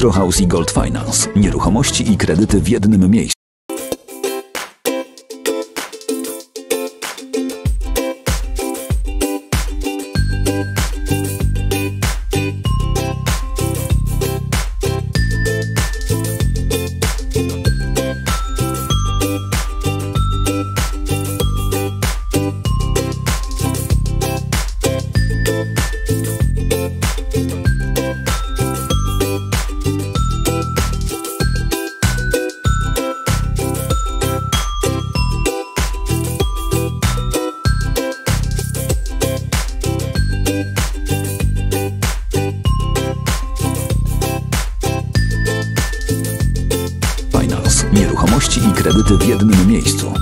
Electrohouse i Gold Finance. Nieruchomości i kredyty w jednym miejscu. Nieruchomości i kredyty w jednym miejscu.